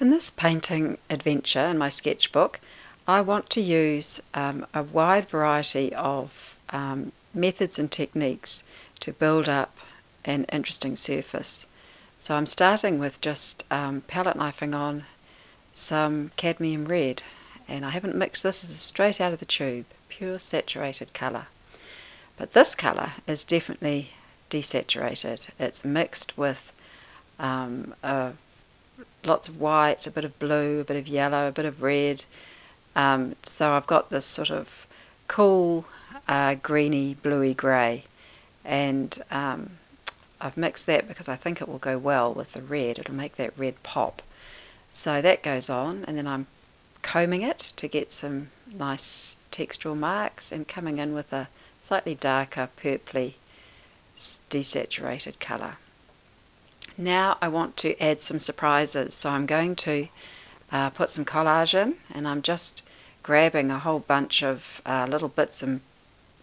In this painting adventure in my sketchbook, I want to use um, a wide variety of um, methods and techniques to build up an interesting surface. So I'm starting with just um, palette knifing on some cadmium red and I haven't mixed this, this is straight out of the tube, pure saturated colour. But this colour is definitely desaturated. It's mixed with um, a lots of white, a bit of blue, a bit of yellow, a bit of red. Um, so I've got this sort of cool uh, greeny bluey grey and um, I've mixed that because I think it will go well with the red. It'll make that red pop. So that goes on and then I'm combing it to get some nice textural marks and coming in with a slightly darker purply desaturated colour. Now I want to add some surprises, so I'm going to uh, put some collage in, and I'm just grabbing a whole bunch of uh, little bits and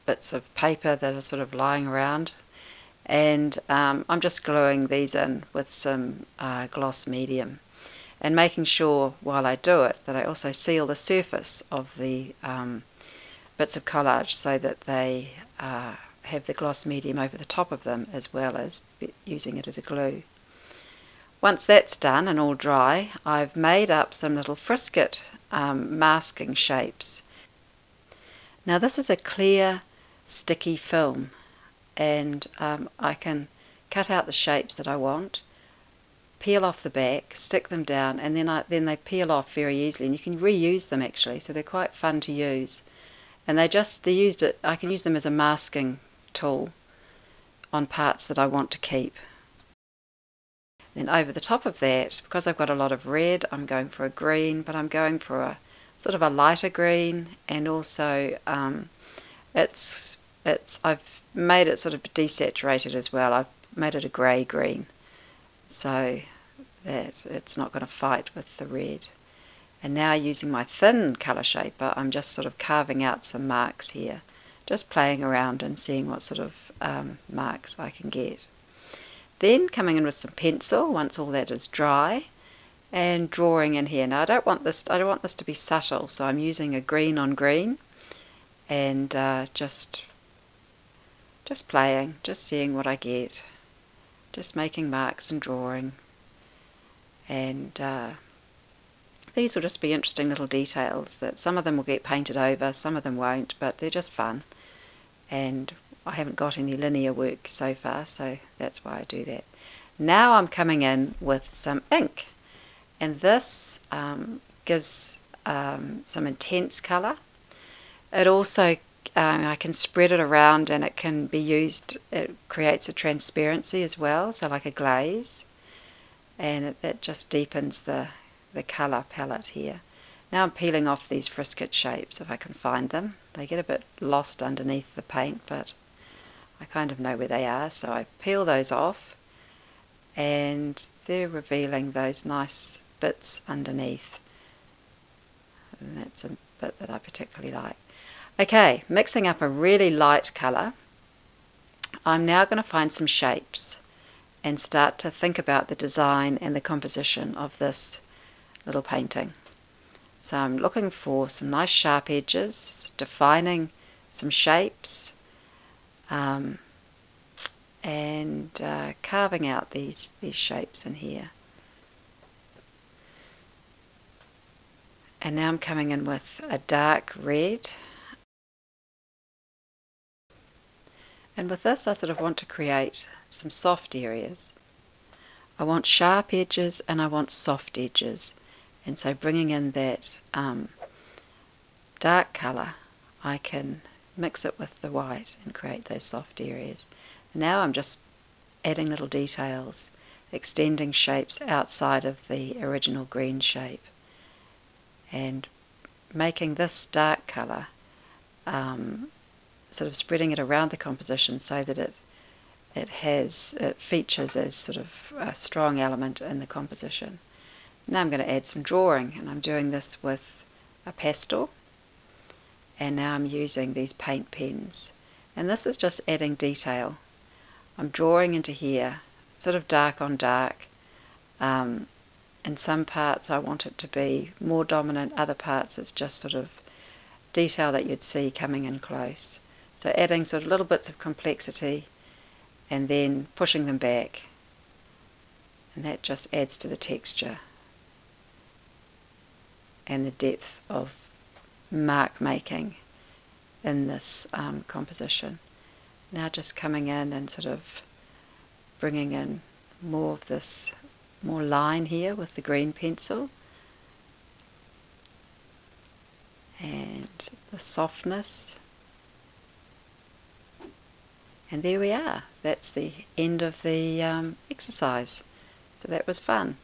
bits of paper that are sort of lying around, and um, I'm just gluing these in with some uh, gloss medium, and making sure while I do it that I also seal the surface of the um, bits of collage so that they uh, have the gloss medium over the top of them as well as using it as a glue. Once that's done and all dry, I've made up some little frisket um, masking shapes. Now this is a clear sticky film and um, I can cut out the shapes that I want, peel off the back, stick them down and then, I, then they peel off very easily and you can reuse them actually so they're quite fun to use. And they just, they used it, I can use them as a masking tool on parts that I want to keep. Then over the top of that, because I've got a lot of red, I'm going for a green, but I'm going for a sort of a lighter green, and also um, it's it's I've made it sort of desaturated as well. I've made it a grey green, so that it's not going to fight with the red. And now using my thin colour shaper, I'm just sort of carving out some marks here, just playing around and seeing what sort of um, marks I can get. Then coming in with some pencil once all that is dry and drawing in here. Now I don't want this I don't want this to be subtle so I'm using a green on green and uh, just just playing, just seeing what I get, just making marks and drawing and uh, these will just be interesting little details that some of them will get painted over, some of them won't, but they're just fun and I haven't got any linear work so far, so that's why I do that. Now I'm coming in with some ink, and this um, gives um, some intense colour. It also, um, I can spread it around and it can be used, it creates a transparency as well, so like a glaze, and it, it just deepens the, the colour palette here. Now I'm peeling off these frisket shapes if I can find them. They get a bit lost underneath the paint, but I kind of know where they are, so I peel those off and they're revealing those nice bits underneath. And that's a bit that I particularly like. Okay, mixing up a really light colour, I'm now going to find some shapes and start to think about the design and the composition of this little painting. So I'm looking for some nice sharp edges, defining some shapes, um, and uh, carving out these, these shapes in here. And now I'm coming in with a dark red. And with this I sort of want to create some soft areas. I want sharp edges and I want soft edges. And so bringing in that um, dark colour, I can mix it with the white and create those soft areas. Now I'm just adding little details, extending shapes outside of the original green shape and making this dark colour um, sort of spreading it around the composition so that it it has it features as sort of a strong element in the composition. Now I'm going to add some drawing and I'm doing this with a pastel and now I'm using these paint pens. And this is just adding detail. I'm drawing into here sort of dark on dark. Um, in some parts I want it to be more dominant, other parts it's just sort of detail that you'd see coming in close. So adding sort of little bits of complexity and then pushing them back. And that just adds to the texture and the depth of mark making in this um, composition. Now just coming in and sort of bringing in more of this more line here with the green pencil. And the softness. And there we are. That's the end of the um, exercise. So that was fun